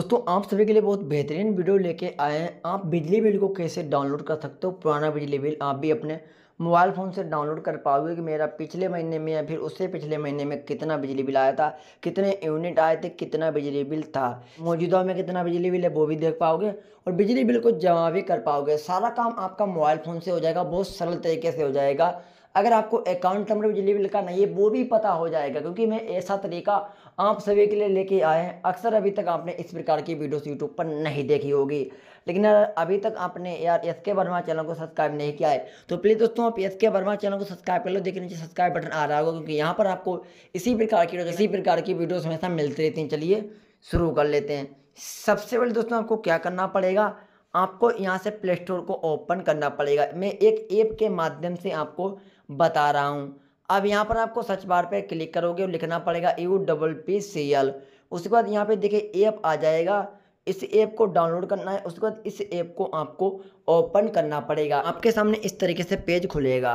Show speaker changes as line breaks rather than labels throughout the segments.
दोस्तों, आप सभी के लिए बहुत बेहतरीन वीडियो लेके आए हैं। आप बिजली बिल को कैसे डाउनलोड कर सकते हो? पुराना बिजली बिल आप भी अपने मोबाइल फ़ोन से डाउनलोड कर पाओगे कि मेरा पिछले महीने में या फिर उससे पिछले महीने में कितना बिजली बिल आया था, कितने यूनिट आए थे, कितना बिजली बिल था। मौजूदा में कितना बिजली बिल है वो भी देख पाओगे और बिजली बिल को जमा भी कर पाओगे। सारा काम आपका मोबाइल फ़ोन से हो जाएगा, बहुत सरल तरीके से हो जाएगा। अगर आपको अकाउंट नंबर बिजली बिल का नहीं है, वो भी पता हो जाएगा, क्योंकि मैं ऐसा तरीका आप सभी के लिए लेके आए हैं। अक्सर अभी तक आपने इस प्रकार की वीडियोस यूट्यूब पर नहीं देखी होगी। लेकिन अभी तक आपने यार एस के वर्मा चैनल को सब्सक्राइब नहीं किया है तो प्लीज़ दोस्तों आप एस के वर्मा चैनल को सब्सक्राइब कर लो। देखिए नीचे सब्सक्राइब बटन आ रहा होगा, क्योंकि यहाँ पर आपको इसी प्रकार की, इसी प्रकार की वीडियोज़ हमेशा मिलती रहती हैं। चलिए शुरू कर लेते हैं। सबसे पहले दोस्तों आपको क्या करना पड़ेगा? आपको यहाँ से प्ले स्टोर को ओपन करना पड़ेगा। मैं एक ऐप के माध्यम से आपको बता रहा हूँ। अब यहाँ पर आपको सर्च बार पे क्लिक करोगे और लिखना पड़ेगा U double P C L उसके बाद यहाँ पे देखिए ऐप आ जाएगा। इस ऐप को डाउनलोड करना है, उसके बाद इस ऐप को आपको ओपन करना पड़ेगा। आपके सामने इस तरीके से पेज खुलेगा।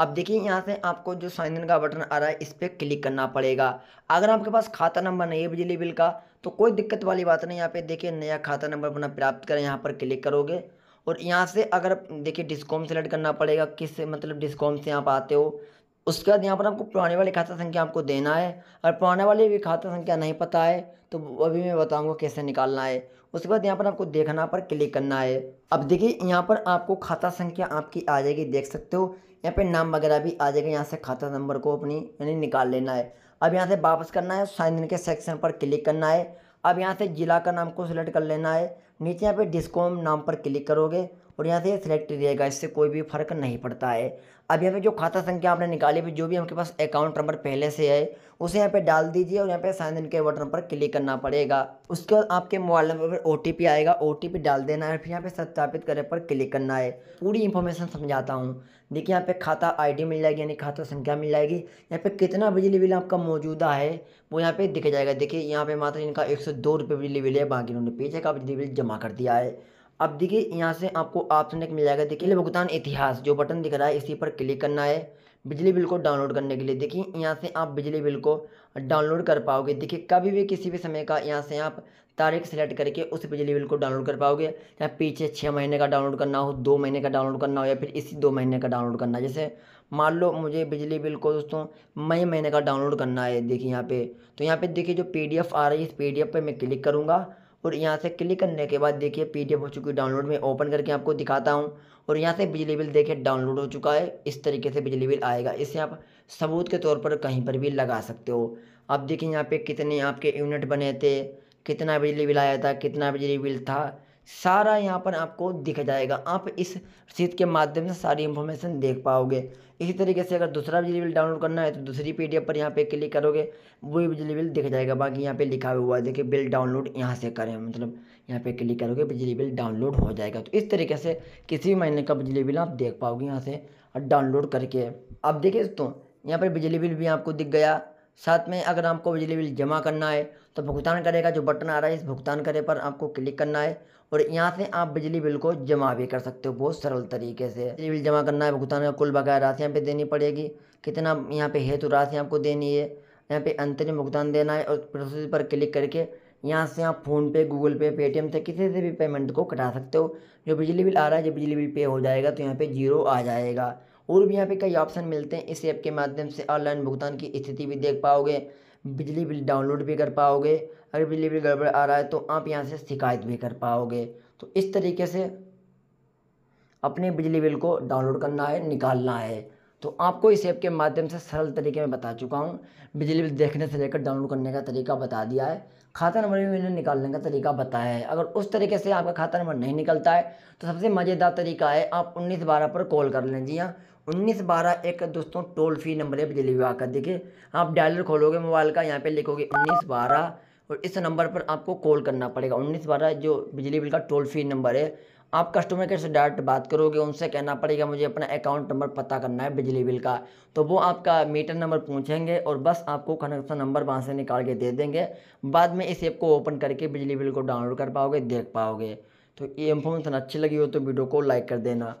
अब देखिए यहाँ से आपको जो साइन इन का बटन आ रहा है, इस पर क्लिक करना पड़ेगा। अगर आपके पास खाता नंबर नहीं है बिजली बिल का तो कोई दिक्कत वाली बात नहीं यहाँ पे देखिए नया खाता नंबर अपना प्राप्त करें, यहाँ पर क्लिक करोगे। और यहाँ से अगर देखिए डिस्कॉम सेलेक्ट करना पड़ेगा, किस मतलब डिस्कॉम से आप आते हो उसके बाद यहाँ पर आपको पुराने वाले खाता संख्या आपको देना है। और पुराने वाले भी खाता संख्या नहीं पता है तो अभी मैं बताऊँगा कैसे निकालना है। उसके बाद यहाँ पर आपको देखना पर क्लिक करना है। अब देखिए, यहाँ पर आपको खाता संख्या आपकी आ जाएगी, देख सकते हो। यहाँ पे नाम वगैरह भी आ जाएगा, यहाँ से खाता नंबर को अपनी, यानी निकाल लेना है। अब यहाँ से वापस करना है, साइन इन के सेक्शन पर क्लिक करना है। अब यहाँ से जिला का नाम को सिलेक्ट कर लेना है। नीचे यहाँ पे डिस्कॉम नाम पर क्लिक करोगे और यहाँ से सिलेक्ट रहेगा, इससे कोई भी फ़र्क नहीं पड़ता है। अब यहाँ पे जो खाता संख्या आपने निकाली भी जो भी आपके पास अकाउंट नंबर पहले से है, उसे यहाँ पे डाल दीजिए और यहाँ पे साइन इन के बटन पर क्लिक करना पड़ेगा। उसके बाद आपके मोबाइल नंबर पर ओटीपी आएगा ओटीपी डाल देना है, फिर यहाँ पे सत्यापित करने पर क्लिक करना है। पूरी इन्फॉर्मेशन समझाता हूँ। देखिए यहाँ पे खाता आईडी मिल जाएगी, यानी खाता संख्या मिल जाएगी। यहाँ पे कितना बिजली बिल आपका मौजूदा है, वो यहाँ पे दिख जाएगा। देखिए यहाँ पे मात्र इनका एक सौ बिजली बिल है, बाकी उन्होंने पीछे का बिजली बिल जमा कर दिया है। अब देखिए, यहाँ से आपको ऑप्शन एक मिल जाएगा। देखिए भुगतान इतिहास, जो बटन दिख रहा है, इसी पर क्लिक करना है। बिजली बिल को डाउनलोड करने के लिए। देखिए, यहाँ से आप बिजली बिल को डाउनलोड कर पाओगे। देखिए, कभी भी किसी भी समय का यहाँ से आप तारीख सेलेक्ट करके उस बिजली बिल को डाउनलोड कर पाओगे। या पीछे छः महीने का डाउनलोड करना हो, दो महीने का डाउनलोड करना हो, या फिर इसी दो महीने का डाउनलोड करना जैसे मान लो, मुझे बिजली बिल को दोस्तों मई महीने का डाउनलोड करना है, देखिए यहाँ पे। तो यहाँ पे देखिए, जो पीडीएफ आ रही है, इस पीडीएफ पे मैं क्लिक करूँगा। और यहाँ से क्लिक करने के बाद देखिए पीडीएफ हो चुकी है डाउनलोड में। ओपन करके आपको दिखाता हूँ। और यहाँ से बिजली बिल देखिए डाउनलोड हो चुका है। इस तरीके से बिजली बिल आएगा। इसे आप सबूत के तौर पर कहीं पर भी लगा सकते हो। आप देखिए यहाँ पे कितने आपके यूनिट बने थे, कितना बिजली बिल आया था, कितना बिजली बिल था सारा यहाँ पर आपको दिख जाएगा। आप इस रसीद के माध्यम से सारी इन्फॉर्मेशन देख पाओगे। इसी तरीके से अगर दूसरा बिजली बिल डाउनलोड करना है तो दूसरी पीडीएफ पर यहाँ पे क्लिक करोगे, वही बिजली बिल दिख जाएगा। बाकी यहाँ पे लिखा हुआ है, देखिए बिल डाउनलोड यहाँ से करें। मतलब यहाँ पे क्लिक करोगे, बिजली बिल डाउनलोड हो जाएगा। तो इस तरीके से किसी भी महीने का बिजली बिल आप देख पाओगे यहाँ से डाउनलोड करके। अब देखिए दोस्तों, यहाँ पर बिजली बिल भी आपको दिख गया। साथ में अगर आपको बिजली बिल जमा करना है तो भुगतान करेगा। जो बटन आ रहा है, इस भुगतान करे पर आपको क्लिक करना है और यहाँ से आप बिजली बिल को जमा भी कर सकते हो बहुत सरल तरीके से। बिजली बिल जमा करना है, भुगतान का कुल बकाया राशि यहाँ पे देनी पड़ेगी। कितना यहाँ पे हेतु राशि आपको देनी है, यहाँ पे अंतरिम भुगतान देना है और प्रोसेस पर क्लिक करके यहाँ से आप फ़ोनपे, गूगल पे, पेटीएम से किसी से भी पेमेंट को कटा सकते हो। जो बिजली बिल आ रहा है, जब बिजली बिल पे हो जाएगा तो यहाँ पे ज़ीरो आ जाएगा। और भी यहाँ पे कई ऑप्शन मिलते हैं। इस ऐप के माध्यम से ऑनलाइन भुगतान की स्थिति भी देख पाओगे, बिजली बिल डाउनलोड भी कर पाओगे, अगर बिजली बिल गड़बड़ आ रहा है तो आप यहाँ से शिकायत भी कर पाओगे। तो इस तरीके से अपने बिजली बिल को डाउनलोड करना है, निकालना है। तो आपको इस ऐप के माध्यम से सरल तरीके में बता चुका हूँ। बिजली बिल देखने से लेकर डाउनलोड करने का तरीका बता दिया है। खाता नंबर भी मैंने निकालने का तरीका बताया है। अगर उस तरीके से आपका खाता नंबर नहीं निकलता है तो सबसे मज़ेदार तरीका है, आप उन्नीस बारह पर कॉल कर लें। जी हाँ उन्नीस बारह एक दोस्तों टोल फ्री नंबर है बिजली विभाग का। देखिए, आप डायलर खोलोगे मोबाइल का, यहाँ पे लिखोगे उन्नीस बारह, और इस नंबर पर आपको कॉल करना पड़ेगा। उन्नीस बारह जो बिजली बिल का टोल फ्री नंबर है, आप कस्टमर केयर से डायरेक्ट बात करोगे, उनसे कहना पड़ेगा, मुझे अपना अकाउंट नंबर पता करना है बिजली बिल का। तो वो आपका मीटर नंबर पूछेंगे, और बस आपको कनेक्शन नंबर वहाँ से निकाल के दे देंगे। बाद में इस ऐप को ओपन करके बिजली बिल को डाउनलोड कर पाओगे, देख पाओगे। तो ये इन्फॉर्मेशन अच्छी लगी हो तो वीडियो को लाइक कर देना।